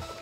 you